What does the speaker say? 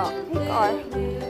Ờ, sợ Thích rồi.